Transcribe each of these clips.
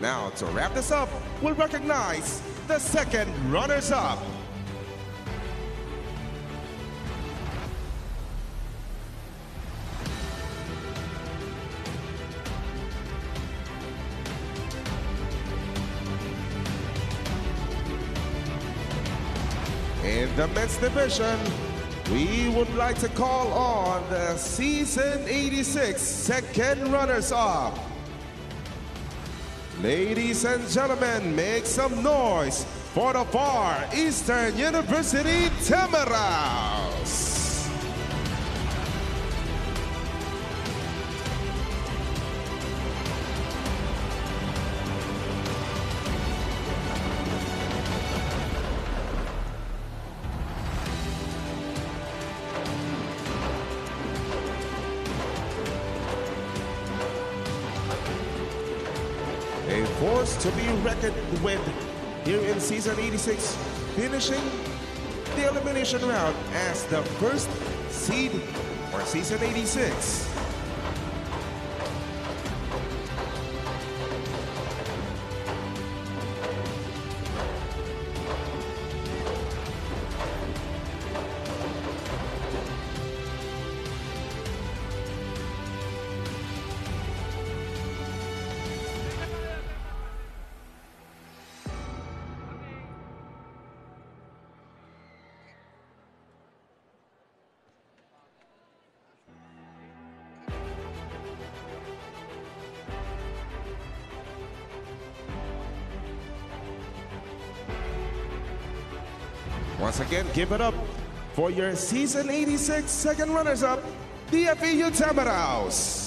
Now, to wrap this up, we'll recognize the second runners-up. In the men's division, we would like to call on the season 86 second runners-up. Ladies and gentlemen, make some noise for the Far Eastern University Tamaraws. Force to be reckoned with here in season 86, finishing the elimination round as the first seed for season 86. Once again, give it up for your season 86 second runners-up, the FEU Tamaraws.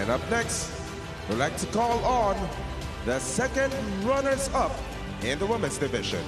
And up next, we'd like to call on the second runners-up in the women's division.